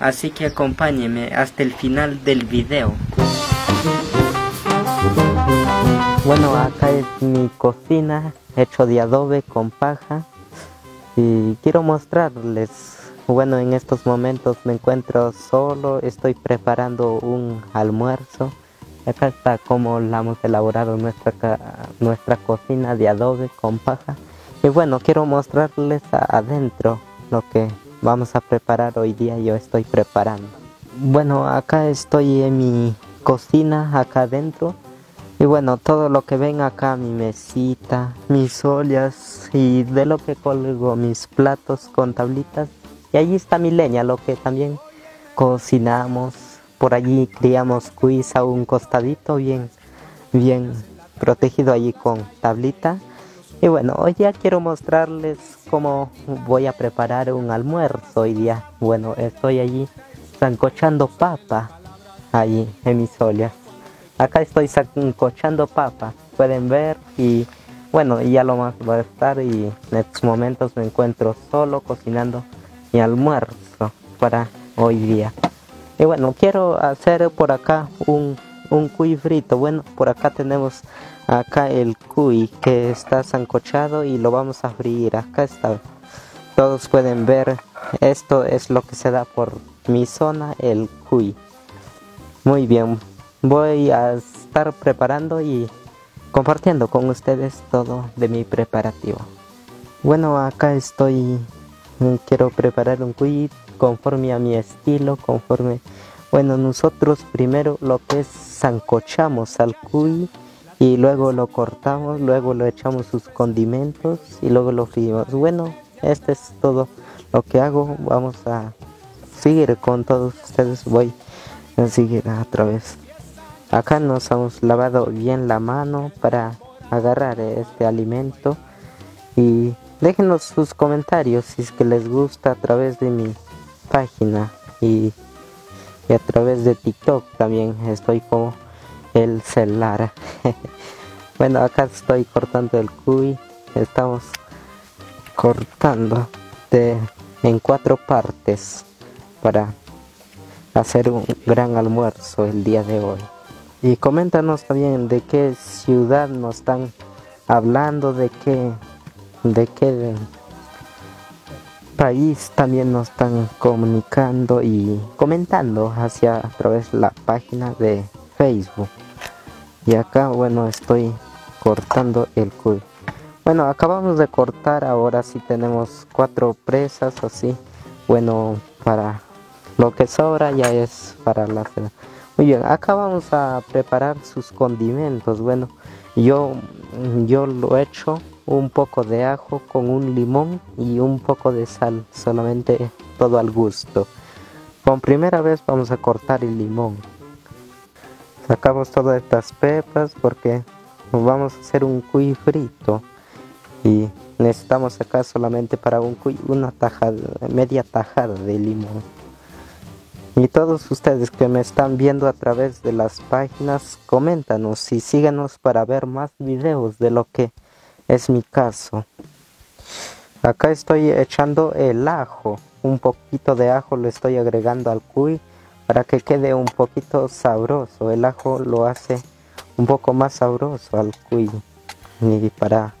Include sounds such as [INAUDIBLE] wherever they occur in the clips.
así que acompáñeme hasta el final del video. Bueno, acá es mi cocina hecho de adobe con paja y quiero mostrarles, bueno, en estos momentos me encuentro solo, estoy preparando un almuerzo. Acá está como la hemos elaborado nuestra, nuestra cocina de adobe con paja. Y bueno, quiero mostrarles adentro lo que vamos a preparar hoy día. Yo estoy preparando. Bueno, acá estoy en mi cocina, acá adentro. Y bueno, todo lo que ven acá, mi mesita, mis ollas y de lo que colgo mis platos con tablitas. Y allí está mi leña, lo que también cocinamos. Por allí criamos cuis a un costadito bien, bien protegido allí con tablita. Y bueno, hoy ya quiero mostrarles cómo voy a preparar un almuerzo hoy día. Bueno, estoy allí sancochando papa, allí en mis ollas. Acá estoy sancochando papa, pueden ver y bueno, ya lo más va a estar y en estos momentos me encuentro solo cocinando mi almuerzo para hoy día. Y bueno, quiero hacer por acá un, un cuy frito. Bueno, por acá tenemos acá el cuy que está sancochado y lo vamos a freír. Acá está. Todos pueden ver esto es lo que se da por mi zona el cuy. Muy bien voy a estar preparando y compartiendo con ustedes todo de mi preparativo. Bueno acá estoy quiero preparar un cuy conforme a mi estilo conforme bueno nosotros primero lo que es sancochamos al cuy y luego lo cortamos, luego lo echamos sus condimentos y luego lo fríos. Bueno, este es todo lo que hago. Vamos a seguir con todos ustedes. Voy a seguir a través. Acá nos hemos lavado bien la mano para agarrar este alimento y déjenos sus comentarios si es que les gusta a través de mi página y, y a través de TikTok también estoy como el celular. [LAUGHS] bueno, acá estoy cortando el cuy. Estamos cortando de, en cuatro partes para hacer un gran almuerzo el día de hoy. Y coméntanos también de qué ciudad nos están hablando, de qué, de qué país también nos están comunicando y comentando hacia a través de la página de Facebook. Y acá bueno estoy cortando el cuy bueno acabamos de cortar ahora sí tenemos cuatro presas así. Bueno para lo que sobra ya es para la cena. Muy bien acá vamos a preparar sus condimentos. Bueno yo yo lo he hecho un poco de ajo con un limón y un poco de sal solamente todo al gusto. Con primera vez vamos a cortar el limón sacamos todas estas pepas porque vamos a hacer un cuy frito. Y necesitamos acá solamente para un cuy una tajada, media tajada de limón. Y todos ustedes que me están viendo a través de las páginas coméntanos y síganos para ver más videos de lo que es mi caso. Acá estoy echando el ajo. Un poquito de ajo le estoy agregando al cuy para que quede un poquito sabroso. El ajo lo hace un poco más sabroso al cuy y para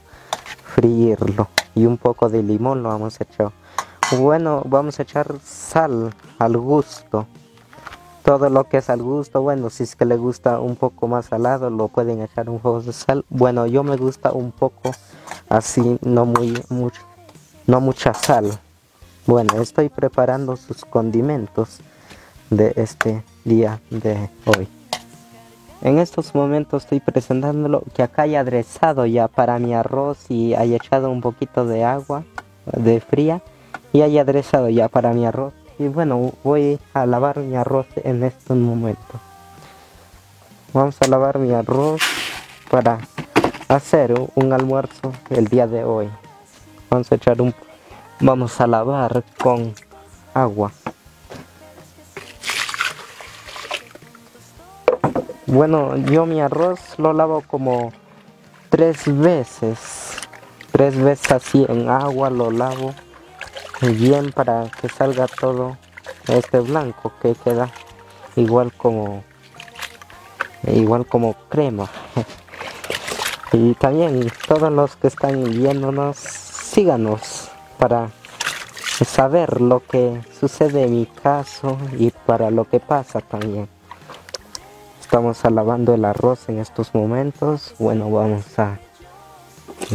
freírlo y un poco de limón lo vamos a echar. Bueno, vamos a echar sal al gusto. Todo lo que es al gusto, bueno, si es que le gusta un poco más salado, lo pueden echar un poco de sal. Bueno, yo me gusta un poco así, no muy mucho, no mucha sal. Bueno, estoy preparando sus condimentos de este día de hoy. En estos momentos estoy presentándolo que acá hay aderezado ya para mi arroz y hay echado un poquito de agua de fría y hay aderezado ya para mi arroz. Y bueno, voy a lavar mi arroz en este momento. Vamos a lavar mi arroz para hacer un almuerzo el día de hoy. Vamos a echar un vamos a lavar con agua. Bueno, yo mi arroz lo lavo como tres veces. Tres veces así en agua lo lavo bien para que salga todo este blanco que queda. Igual como igual como crema. [LAUGHS] Y también todos los que están viéndonos síganos para saber lo que sucede en mi caso y para lo que pasa también estamos lavando el arroz en estos momentos. Bueno vamos a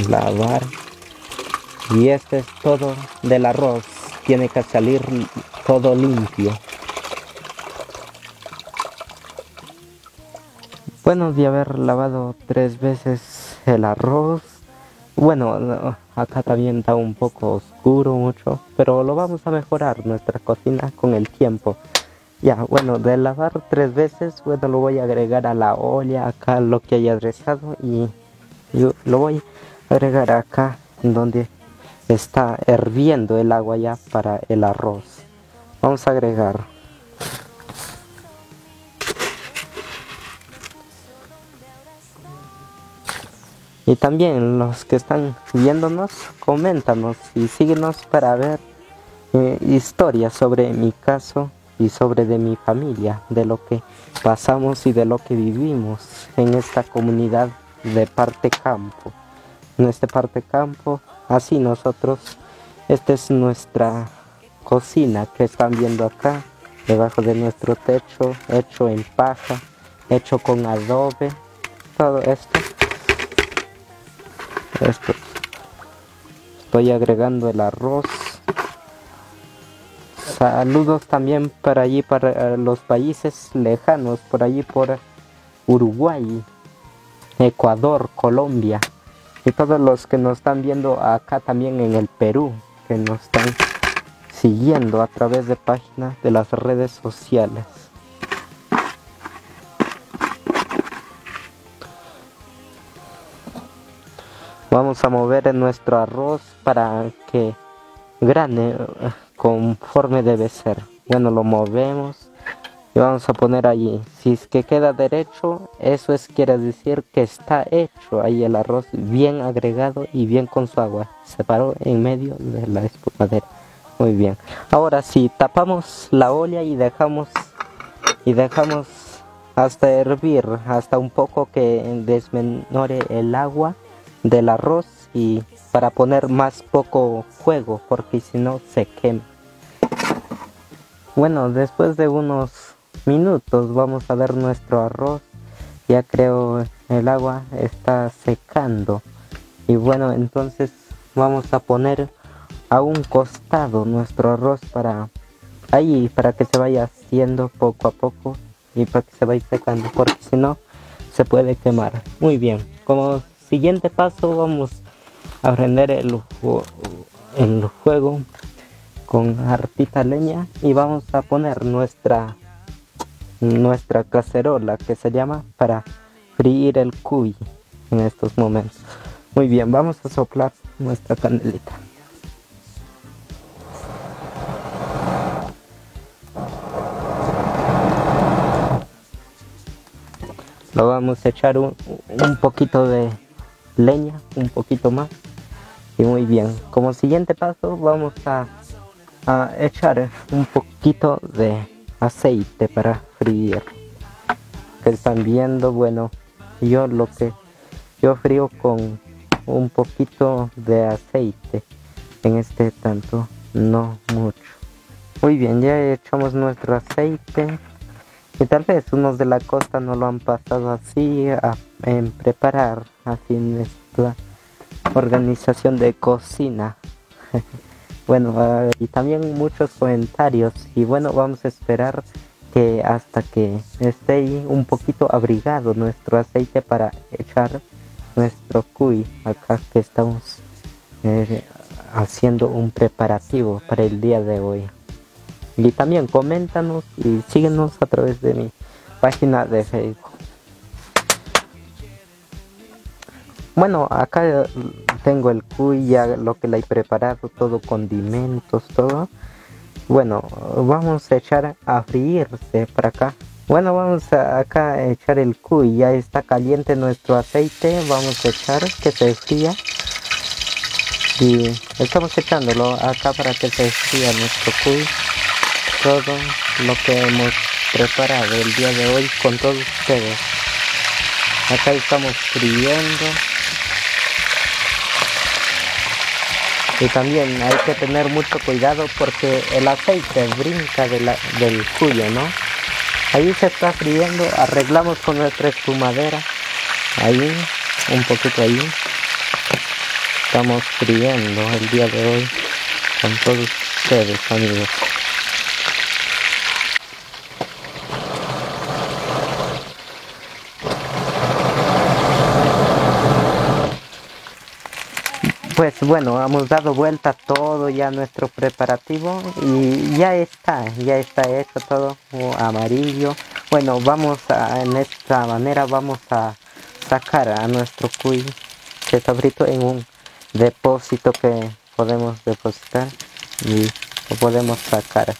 lavar. Y este es todo del arroz. Tiene que salir todo limpio. Bueno de haber lavado tres veces el arroz. Bueno acá también está un poco oscuro mucho pero lo vamos a mejorar nuestra cocina con el tiempo ya bueno de lavar tres veces bueno lo voy a agregar a la olla acá lo que haya aderezado y yo lo voy a agregar acá donde está hirviendo el agua ya para el arroz. Vamos a agregar. Y también los que están viéndonos coméntanos y síguenos para ver eh, historias sobre mi caso sobre de mi familia de lo que pasamos y de lo que vivimos en esta comunidad de parte campo. En este parte campo así nosotros esta es nuestra cocina que están viendo acá debajo de nuestro techo hecho en paja hecho con adobe todo esto. Esto. Estoy agregando el arroz saludos también para allí para los países lejanos por allí por Uruguay Ecuador Colombia y todos los que nos están viendo acá también en el Perú, que nos están siguiendo a través de páginas de las redes sociales. Vamos a mover nuestro arroz para que grane eh, conforme debe ser. Bueno, lo movemos. Y vamos a poner allí. Si es que queda derecho eso es quiere decir que está hecho. Ahí el arroz bien agregado y bien con su agua. Se paró en medio de la espumadera. Muy bien. Ahora si tapamos la olla y dejamos y dejamos hasta hervir hasta un poco que desmenore el agua del arroz y para poner más poco fuego porque si no se quema bueno después de unos minutos vamos a ver nuestro arroz. Ya creo el agua está secando. Y bueno entonces vamos a poner a un costado nuestro arroz para ahí para que se vaya haciendo poco a poco y para que se vaya secando porque si no se puede quemar. Muy bien como siguiente paso vamos a prender el, el fuego con hartita leña y vamos a poner nuestra nuestra cacerola que se llama para freír el cuy en estos momentos. Muy bien, vamos a soplar nuestra candelita. Lo vamos a echar un, un poquito de leña, un poquito más. Y muy bien, como siguiente paso vamos a, a echar un poquito de aceite para freír. Que están viendo bueno yo lo que yo frío con un poquito de aceite. En este tanto no mucho. Muy bien ya echamos nuestro aceite. Y tal vez unos de la costa no lo han pasado así en preparar así nuestra organización de cocina [LAUGHS] bueno ah, y también muchos comentarios. Y bueno vamos a esperar que hasta que esté ahí un poquito abrigado nuestro aceite para echar nuestro cuy acá que estamos eh, haciendo un preparativo para el día de hoy. Y también coméntanos y síguenos a través de mi página de Facebook bueno acá tengo el cuy ya lo que le he preparado todo condimentos todo bueno vamos a echar a freírse para acá bueno vamos a acá a echar el cuy ya está caliente nuestro aceite vamos a echar que se fría y estamos echándolo acá para que se fría nuestro cuy todo lo que hemos preparado el día de hoy con todos ustedes. Acá estamos friendo. Y también hay que tener mucho cuidado porque el aceite brinca del cuyo, ¿no? Ahí se está friendo, arreglamos con nuestra espumadera. Ahí, un poquito ahí. Estamos friendo el día de hoy con todos ustedes, amigos. Bueno, hemos dado vuelta todo ya nuestro preparativo y ya está, ya está hecho todo amarillo. Bueno, vamos a, en esta manera vamos a sacar a nuestro cuy que está frito en un depósito que podemos depositar y lo podemos sacar